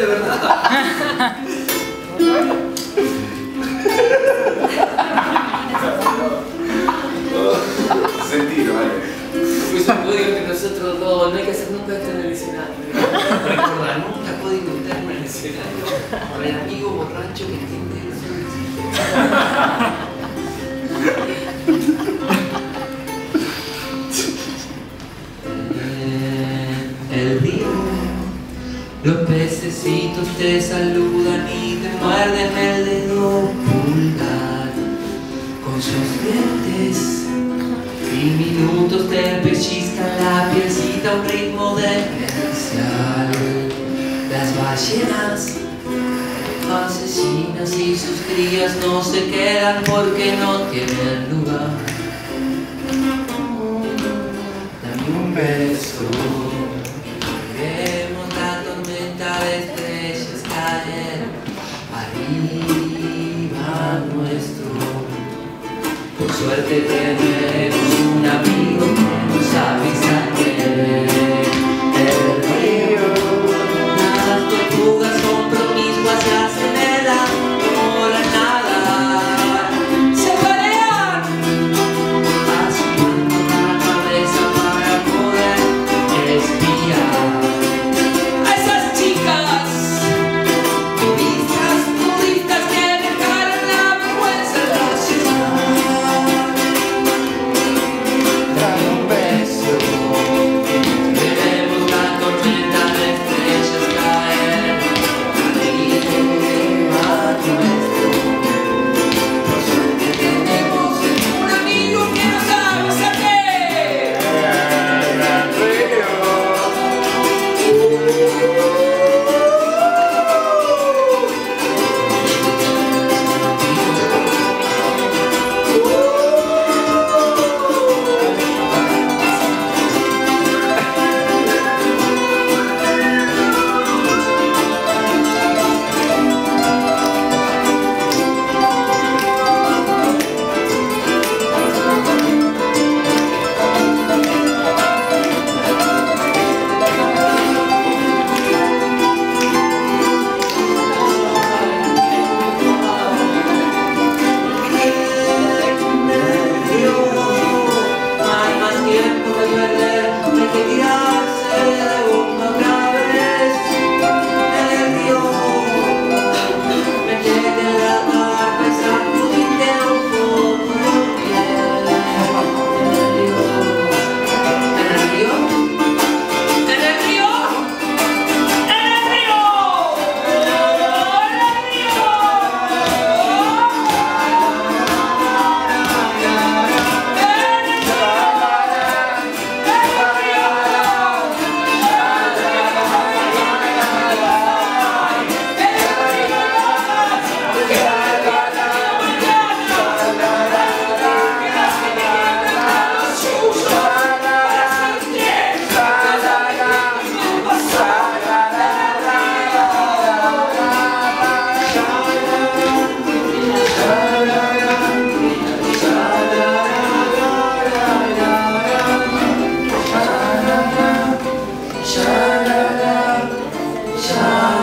de verdad. Sentido, vale. Pues un código que nosotros no, no hay que hacer nunca esto en el escenario. Recordar nunca código interno en el escenario. Para el amigo borracho que entiende eh, el día López pececitos te saludan y te muerden el dedo pulgar con sus dientes minutos te pellizcan la pielcita un ritmo demencial. Las ballenas asesinas y sus crías no se quedan porque no tienen lugar. Dame un beso, arriba nuestro. Por suerte tenemos un amigo shine.